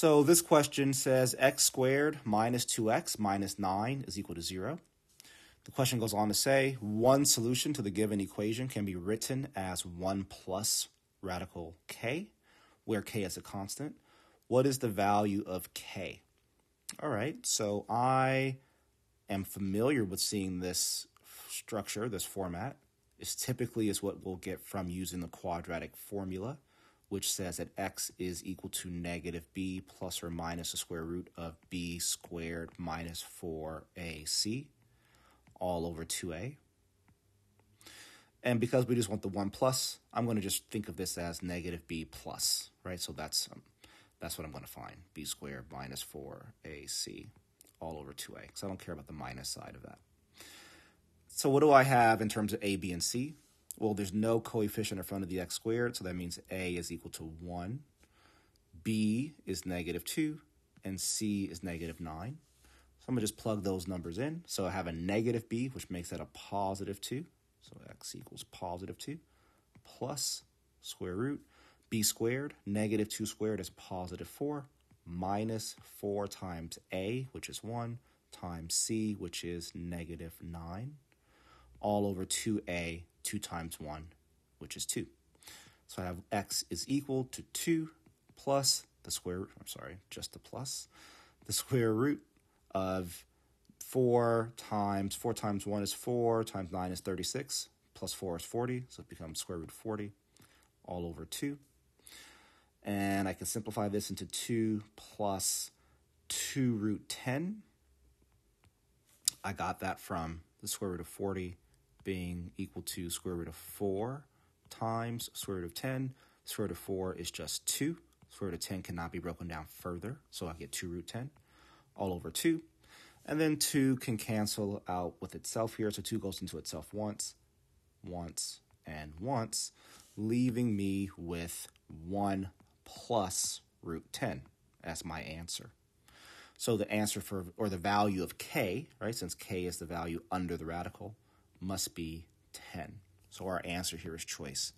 So this question says x squared minus 2x minus 9 is equal to 0. The question goes on to say one solution to the given equation can be written as 1 plus radical k, where k is a constant. What is the value of k? All right, so I am familiar with seeing this structure, this format. This typically is what we'll get from using the quadratic formula, which says that x is equal to negative b plus or minus the square root of b squared minus 4ac all over 2a. And because we just want the 1 plus, I'm going to just think of this as negative b plus, right? So that's um, that's what I'm going to find. b squared minus 4ac all over 2a, because I don't care about the minus side of that. So what do I have in terms of a, b, and c? Well, there's no coefficient in front of the x squared, so that means a is equal to 1, b is negative 2, and c is negative 9. So I'm going to just plug those numbers in. So I have a negative b, which makes that a positive 2. So x equals positive 2 plus square root b squared, negative 2 squared is positive 4, minus 4 times a, which is 1, times c, which is negative 9, all over 2a, 2 times 1, which is 2. So I have x is equal to 2 plus the square root, I'm sorry, just the plus, the square root of 4 times, 4 times 1 is 4, times 9 is 36, plus 4 is 40, so it becomes square root of 40, all over 2. And I can simplify this into 2 plus 2 root 10. I got that from the square root of 40 being equal to square root of 4 times square root of 10. Square root of 4 is just 2. Square root of 10 cannot be broken down further, so I get 2 root 10 all over 2. And then 2 can cancel out with itself here, so 2 goes into itself once, once, and once, leaving me with 1 plus root 10 as my answer. So the answer for, or the value of k, right, since k is the value under the radical, must be 10. So our answer here is choice